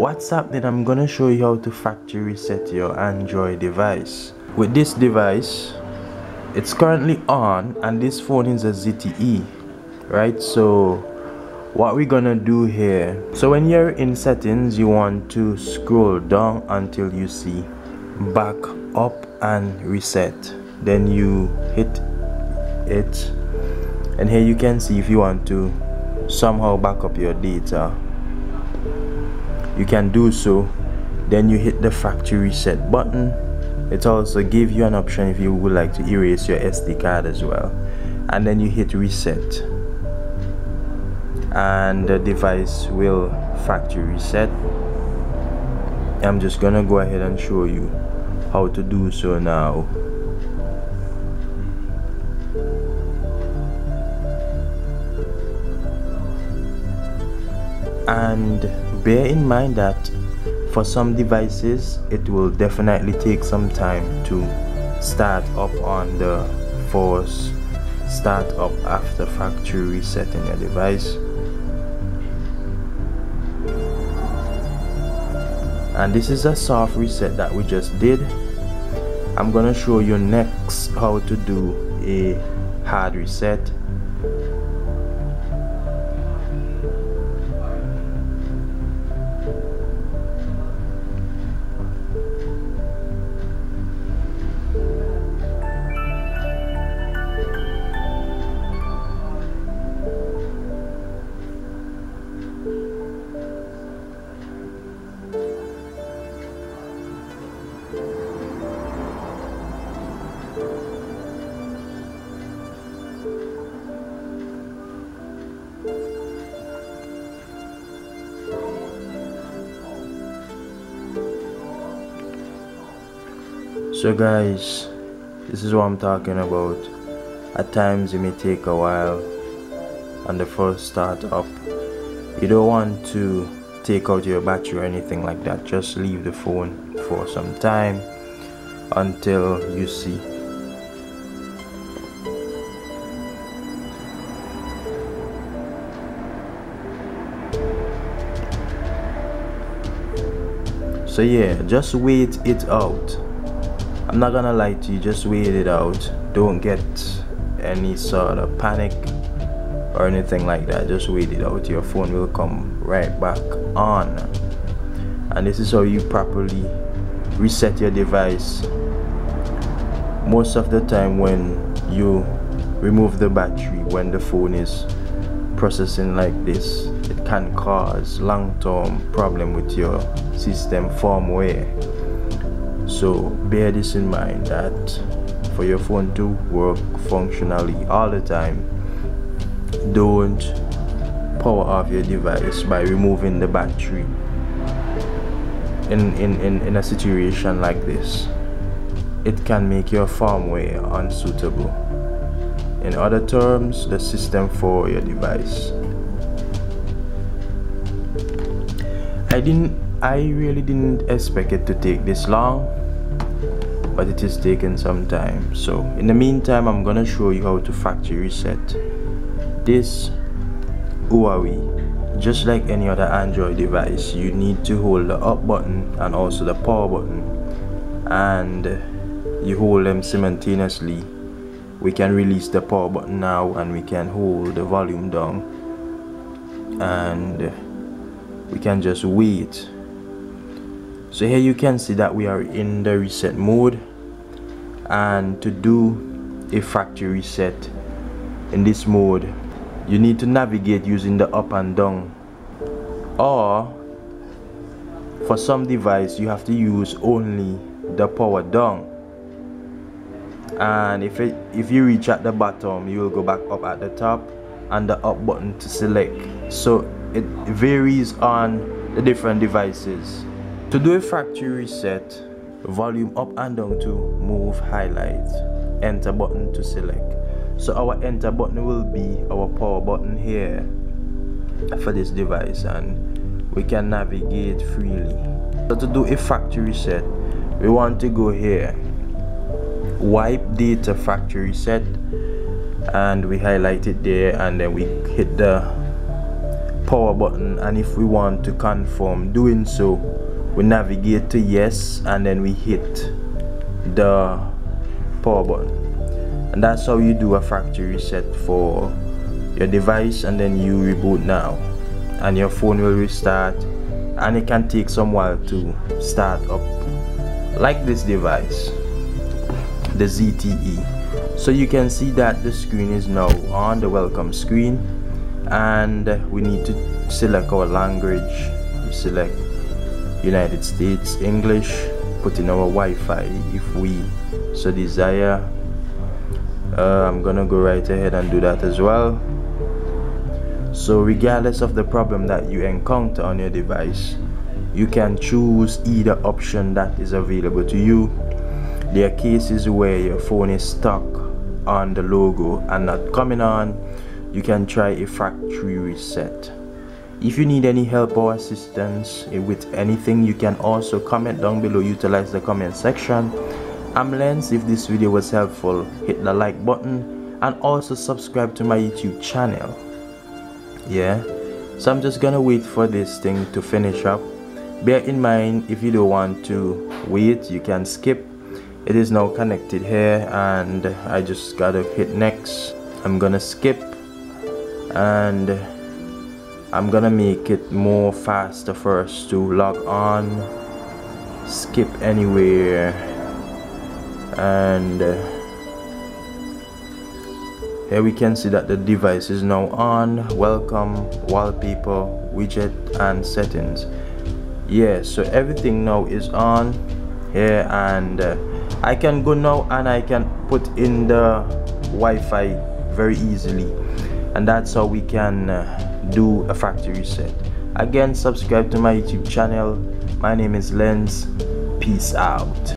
what's happening I'm gonna show you how to factory reset your Android device. With this device it's currently on and this phone is a ZTE right? So what we're gonna do here? So when you're in settings you want to scroll down until you see back up and reset. Then you hit it. And here you can see if you want to somehow back up your data you can do so then you hit the factory reset button. It also gives you an option if you would like to erase your SD card as well. And then you hit reset. And the device will factory reset. I'm just gonna go ahead and show you how to do so now. And bear in mind that for some devices it will definitely take some time to start up on the force start up after factory resetting your device. And this is a soft reset that we just did. I'm gonna show you next how to do a hard reset so guys this is what I'm talking about. At times it may take a while on the first start up. You don't want to take out your battery or anything like that. Just leave the phone for some time until you see. So yeah just wait it out I'm not gonna lie to you, just wait it out. Don't get any sort of panic or anything like that. Just wait it out. Your phone will come right back on. And this is how you properly reset your device. Most of the time when you remove the battery when the phone is processing like this, it can cause long-term problem with your system firmware so bear this in mind that for your phone to work functionally all the time don't power off your device by removing the battery in, in, in, in a situation like this. It can make your firmware unsuitable. In other terms the system for your device. I didn't I really didn't expect it to take this long but it is taking some time. So in the meantime I'm gonna show you how to factory reset this Huawei. Just like any other Android device you need to hold the up button and also the power button. And you hold them simultaneously. We can release the power button now and we can hold the volume down. And we can just wait. So here you can see that we are in the reset mode and to do a factory reset in this mode you need to navigate using the up and down. Or for some device you have to use only the power down. And if it if you reach at the bottom you will go back up at the top and the up button to select. So it varies on the different devices. To do a factory reset volume up and down to move highlights. Enter button to select. So our enter button will be our power button here for this device and we can navigate freely. So to do a factory reset we want to go here wipe data factory reset and we highlight it there and then we hit the power button. And if we want to confirm doing so we navigate to yes and then we hit the power button. And that's how you do a factory reset for your device and then you reboot now. And your phone will restart and it can take some while to start up. Like this device the ZTE so you can see that the screen is now on the welcome screen and we need to select our language. Select United States English put in our Wi-Fi if we so desire. Uh, I'm gonna go right ahead and do that as well. So regardless of the problem that you encounter on your device you can choose either option that is available to you. There are cases where your phone is stuck on the logo and not coming on. You can try a factory reset if you need any help or assistance eh, with anything you can also comment down below. Utilize the comment section. I'm Lenz if this video was helpful hit the like button and also subscribe to my YouTube channel. Yeah. So I'm just gonna wait for this thing to finish up. Bear in mind if you don't want to wait you can skip. It is now connected here and I just gotta hit next. I'm gonna skip and I'm gonna make it more faster for us to log on skip anywhere and uh, here we can see that the device is now on. Welcome wallpaper widget and settings. Yeah so everything now is on here and uh, I can go now and I can put in the Wi-Fi very easily. And that's how we can uh, do a factory reset. Again subscribe to my YouTube channel. My name is Lenz. Peace out